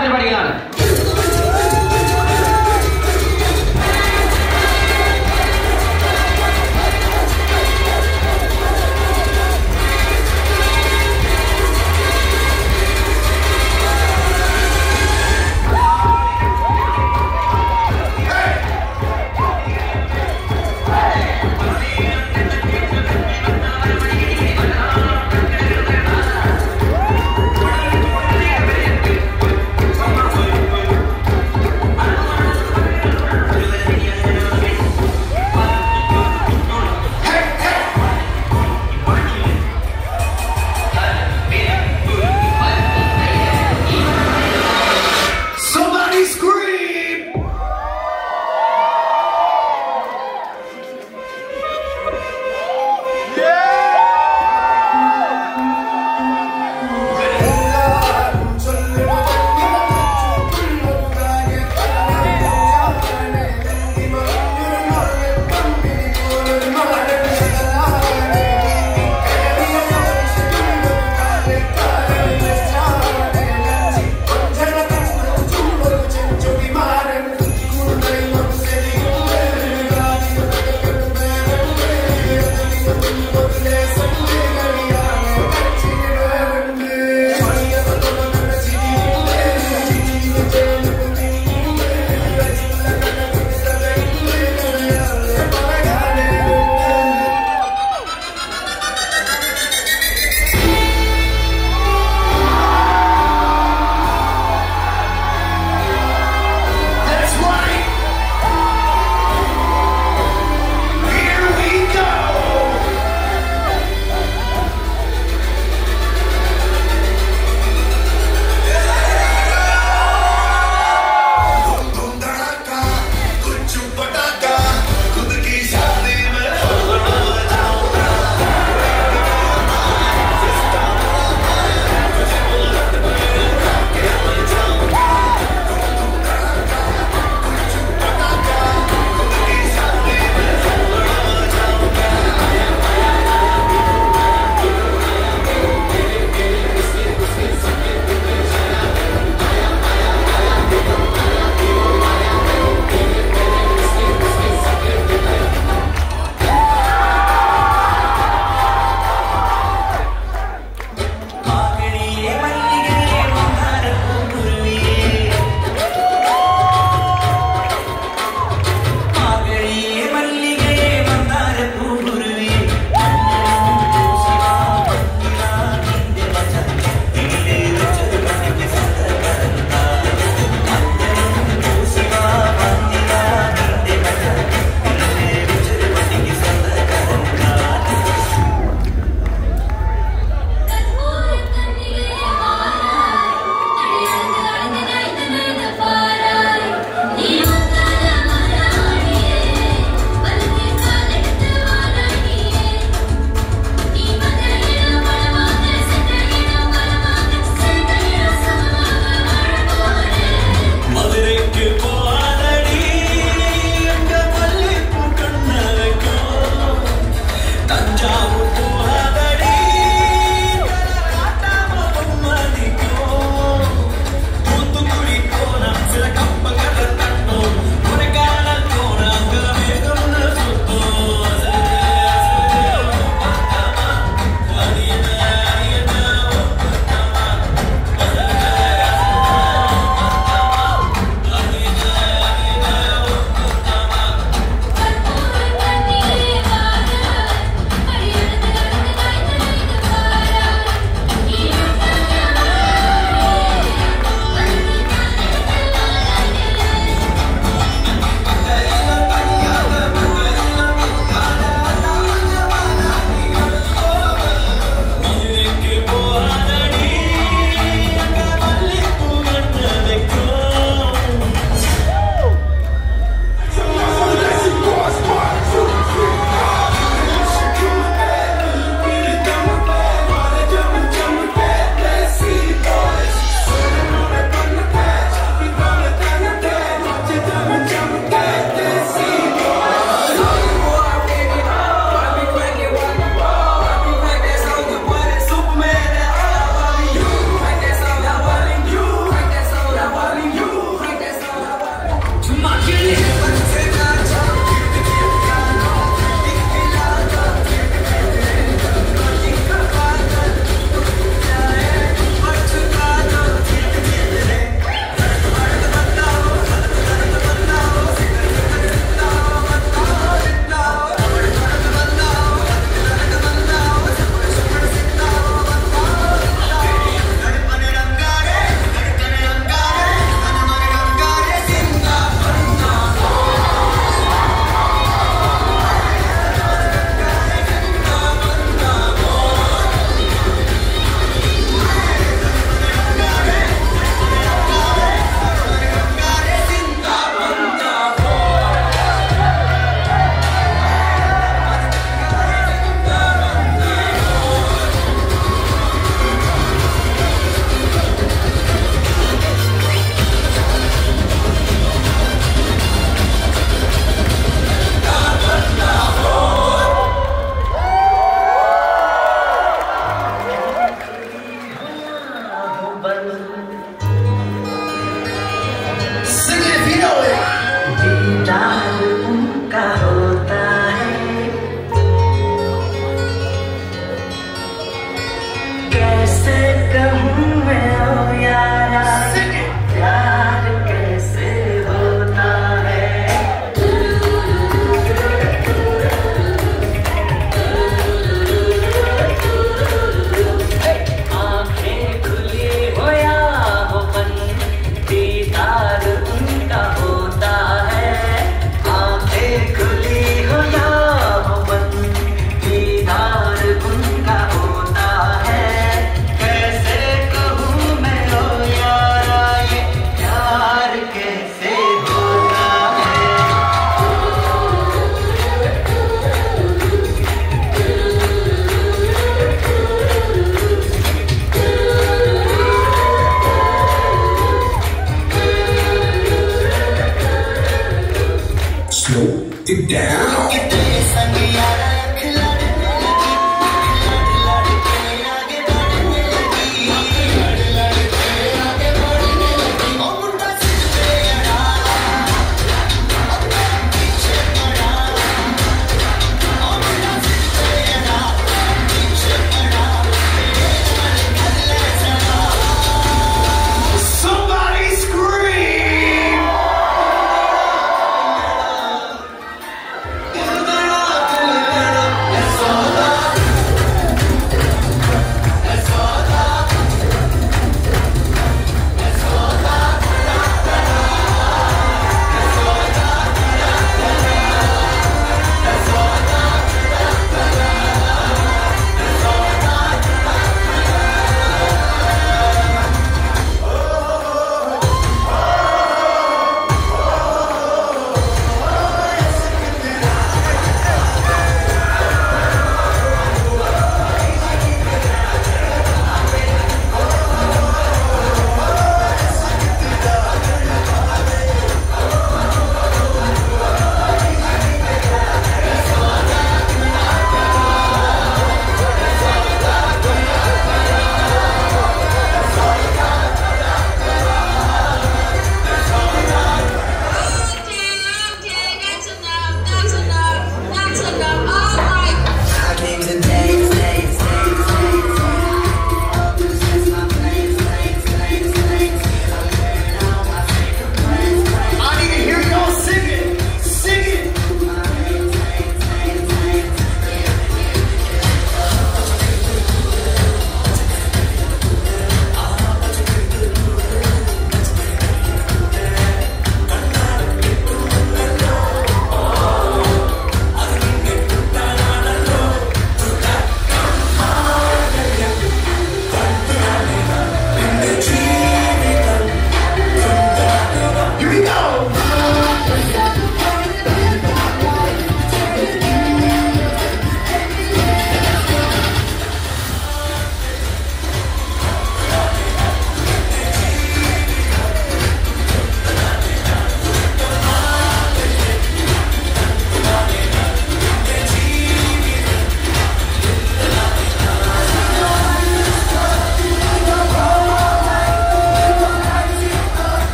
everybody on it.